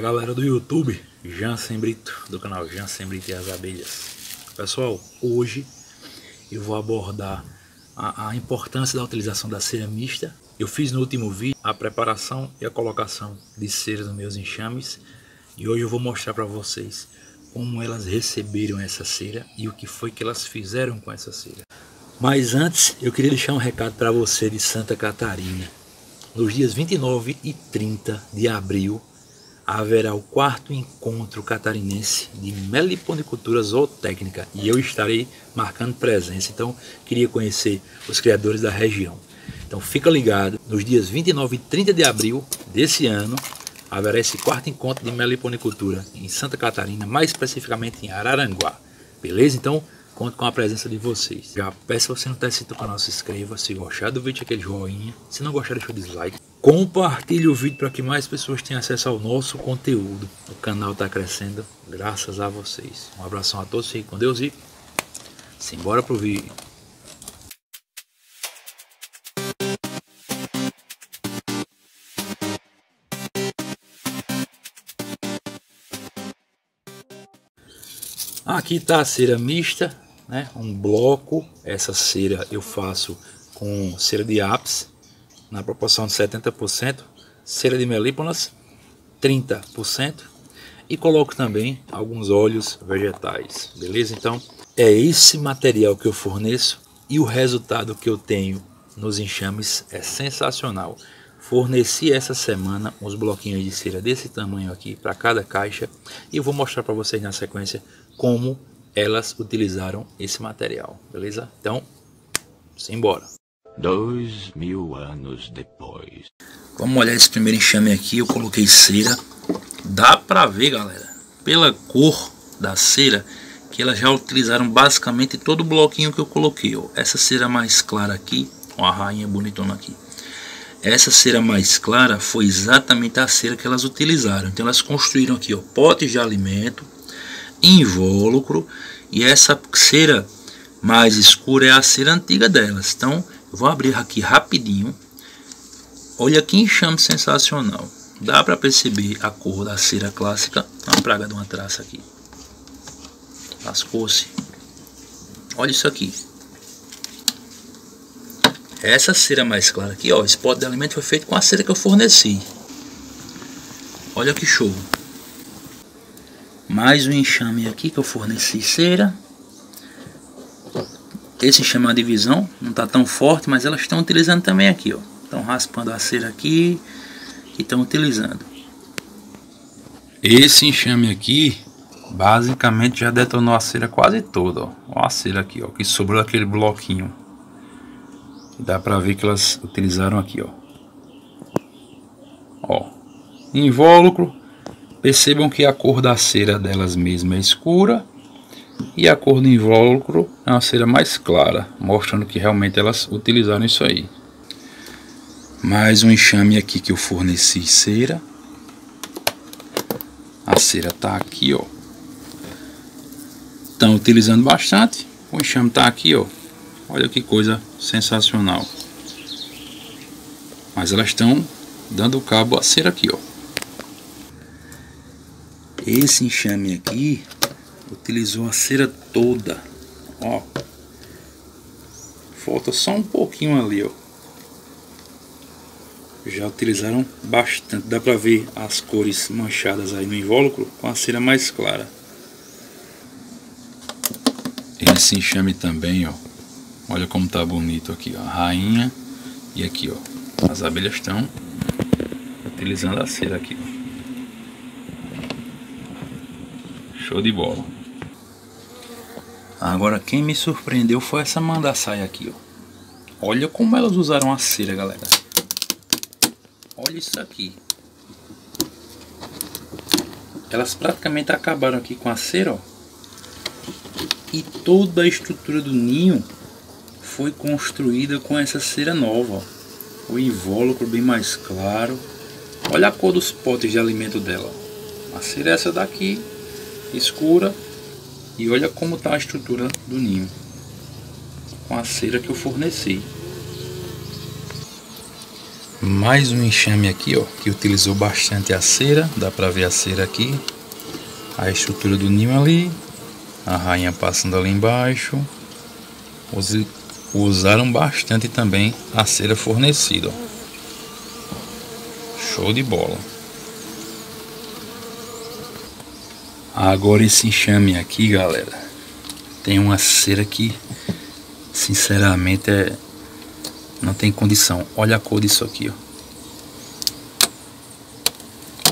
Galera do YouTube, Jansen Brito, do canal Jansen Brito e as Abelhas. Pessoal, hoje eu vou abordar a, a, importância da utilização da cera mista. Eu fiz no último vídeo a preparação e a colocação de cera nos meus enxames e hoje eu vou mostrar para vocês como elas receberam essa cera e o que foi que elas fizeram com essa cera. Mas antes, eu queria deixar um recado para você de Santa Catarina. Nos dias 29 e 30 de abril, haverá o quarto encontro catarinense de meliponicultura zootécnica e eu estarei marcando presença. Então, queria conhecer os criadores da região. Então, fica ligado, nos dias 29 e 30 de abril desse ano, haverá esse quarto encontro de meliponicultura em Santa Catarina, mais especificamente em Araranguá. Beleza? Então, conto com a presença de vocês. Já peço se você não está inscrito no canal, se inscreva. Se gostar do vídeo, aquele joinha. Se não gostar, deixa o dislike. Compartilhe o vídeo para que mais pessoas tenham acesso ao nosso conteúdo. O canal está crescendo graças a vocês. Um abração a todos, fiquem com Deus e simbora pro vídeo. Aqui está a cera mista, né? um bloco. Essa cera eu faço com cera de ápice na proporção de 70%, cera de melíponas 30% e coloco também alguns óleos vegetais, beleza? Então é esse material que eu forneço e o resultado que eu tenho nos enxames é sensacional. Forneci essa semana uns bloquinhos de cera desse tamanho aqui para cada caixa e eu vou mostrar para vocês na sequência como elas utilizaram esse material, beleza? Então, simbora! Dois mil anos depois. Vamos olhar esse primeiro enxame aqui. Eu coloquei cera. Dá pra ver, galera, pela cor da cera, que elas já utilizaram basicamente todo o bloquinho que eu coloquei. Ó. Essa cera mais clara aqui, ó, a rainha bonitona aqui. Essa cera mais clara foi exatamente a cera que elas utilizaram. Então elas construíram aqui ó, potes de alimento, invólucro e essa cera mais escura é a cera antiga delas. Então vou abrir aqui rapidinho. Olha que enxame sensacional. Dá para perceber a cor da cera clássica. Uma praga de uma traça aqui. Lascou-se. Olha isso aqui. Essa cera mais clara aqui, ó, esse pote de alimento foi feito com a cera que eu forneci. Olha que show. Mais um enxame aqui que eu forneci cera. Esse chama a divisão, não está tão forte, mas elas estão utilizando também aqui, ó. Estão raspando a cera aqui e estão utilizando. Esse enxame aqui, basicamente já detonou a cera quase toda, ó. ó a cera aqui, ó, que sobrou aquele bloquinho. Dá para ver que elas utilizaram aqui, ó. Ó, invólucro. Percebam que a cor da cera delas mesma é escura e a cor do invólucro é uma cera mais clara, mostrando que realmente elas utilizaram isso aí. Mais um enxame aqui que eu forneci cera. A cera tá aqui, ó. Estão utilizando bastante. O enxame tá aqui, ó. Olha que coisa sensacional. Mas elas estão dando cabo a cera aqui, ó. Esse enxame aqui utilizou a cera toda, ó. Falta só um pouquinho ali, ó. Já utilizaram bastante, dá pra ver as cores manchadas aí no invólucro com a cera mais clara. Esse enxame também, ó. Olha como tá bonito aqui, ó. A rainha e aqui, ó. As abelhas estão utilizando a cera aqui, ó. Show de bola. Agora quem me surpreendeu foi essa mandaçaia aqui, ó. Olha como elas usaram a cera, galera. Olha isso aqui. Elas praticamente acabaram aqui com a cera, ó. E toda a estrutura do ninho foi construída com essa cera nova, ó. O invólucro bem mais claro. Olha a cor dos potes de alimento dela. A cera é essa daqui, escura, e olha como está a estrutura do ninho. Com a cera que eu forneci. Mais um enxame aqui, ó, que utilizou bastante a cera, dá pra ver a cera aqui. A estrutura do ninho ali, a rainha passando ali embaixo. Usaram bastante também a cera fornecida, ó. Show de bola. Agora esse enxame aqui, galera, tem uma cera que, sinceramente, é não tem condição. Olha a cor disso aqui, ó.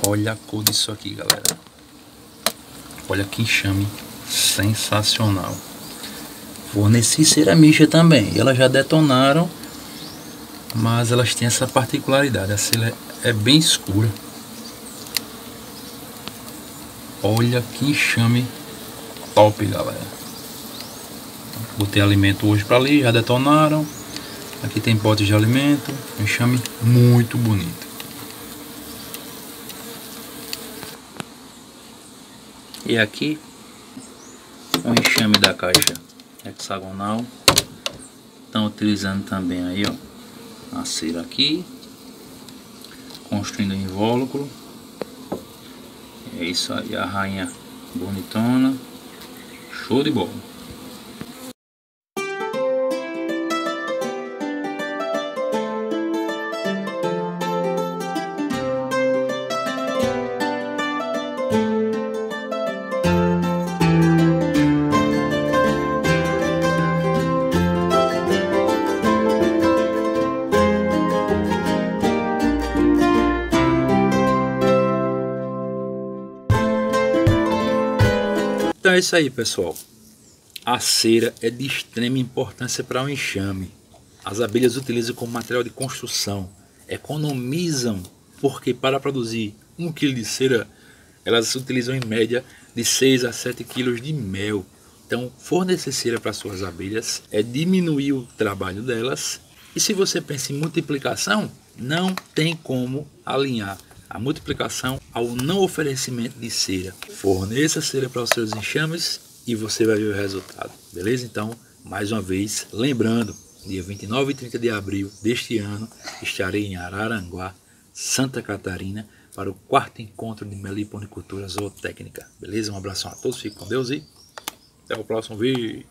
Olha a cor disso aqui, galera. Olha que enxame sensacional. Forneci ceramicha também. E elas já detonaram, mas elas têm essa particularidade. A cera é bem escura. Olha que enxame top, galera. Botei alimento hoje para ali, já detonaram. Aqui tem potes de alimento, enxame muito bonito. E aqui, o enxame da caixa hexagonal. Estão utilizando também aí, ó, a cera aqui. Construindo invólucro. É isso aí, a rainha bonitona. Show de bola. Então é isso aí, pessoal. A cera é de extrema importância para o enxame. As abelhas utilizam como material de construção, economizam, porque para produzir um quilo de cera, elas utilizam em média de 6 a 7 quilos de mel. Então, fornecer cera para suas abelhas é diminuir o trabalho delas. E se você pensa em multiplicação, não tem como alinhar a multiplicação ao não oferecimento de cera. Forneça cera para os seus enxames e você vai ver o resultado, beleza? Então, mais uma vez, lembrando, dia 29 e 30 de abril deste ano, estarei em Araranguá, Santa Catarina, para o quarto encontro de meliponicultura zootécnica, beleza? Um abração a todos, fiquem com Deus e até o próximo vídeo.